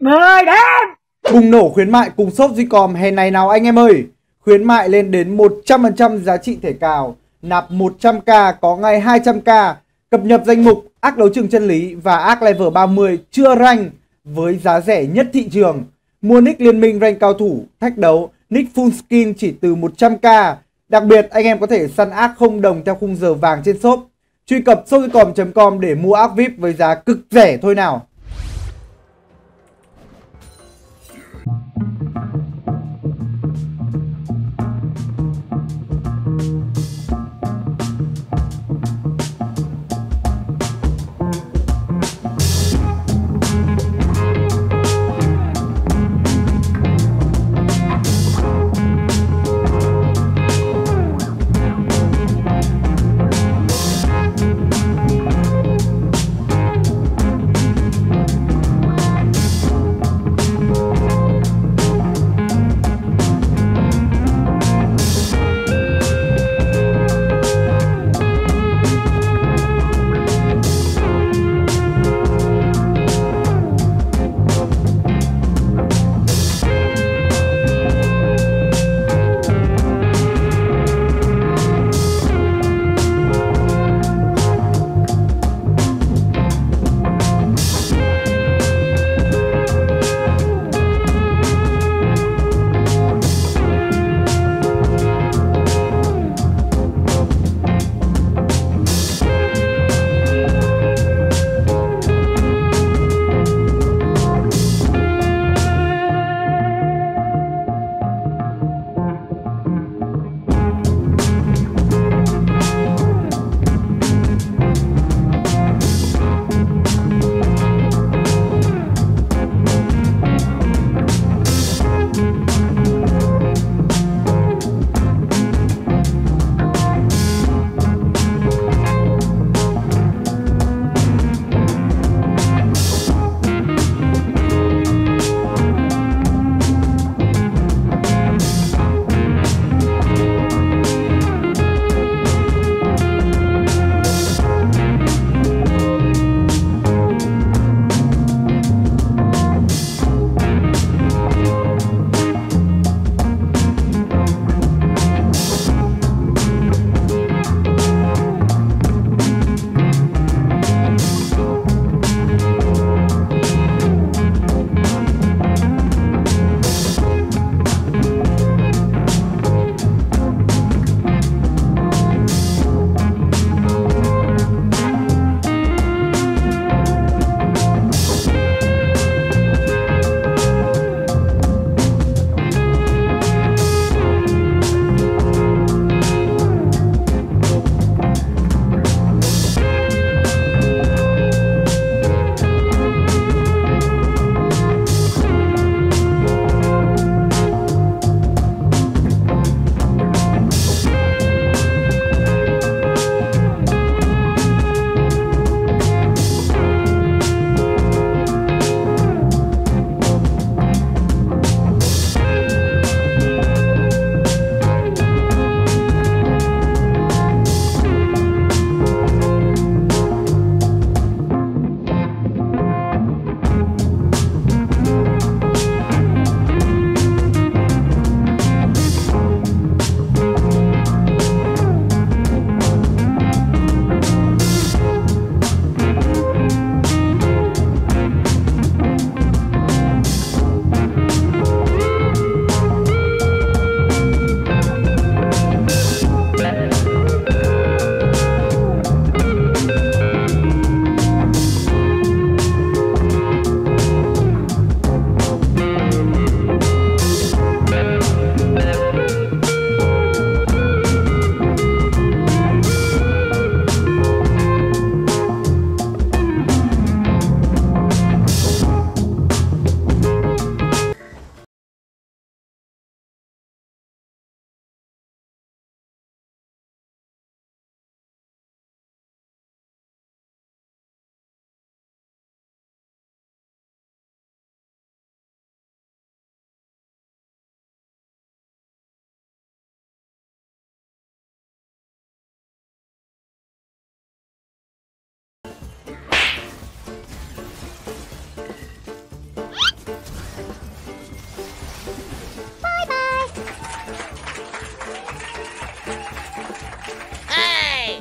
10 đêm Bùng nổ khuyến mại cùng shop Zcom hè này nào anh em ơi? Khuyến mại lên đến 100% giá trị thẻ cào Nạp 100k có ngay 200k Cập nhật danh mục ác đấu trường chân lý và ác level 30 chưa rank Với giá rẻ nhất thị trường. Mua nick liên minh rank cao thủ, thách đấu, nick full skin chỉ từ 100k Đặc biệt anh em có thể săn ác không đồng theo khung giờ vàng trên shop. Truy cập shopzcom.com để mua ác VIP với giá cực rẻ thôi nào.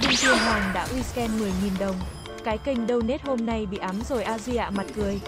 Đinh Thiên Hoàng đã uy scan 10.000 đồng. Cái kênh donate hôm nay bị ám rồi a duy ạ, mặt cười.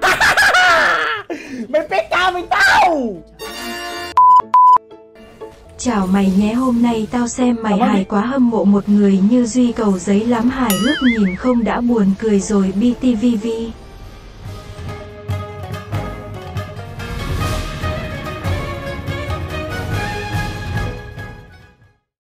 Mày PK với tao Chào mày nhé hôm nay tao xem mày hài quá hâm mộ một người như Duy cầu giấy lắm hài hước nhìn không đã buồn cười rồi BTVV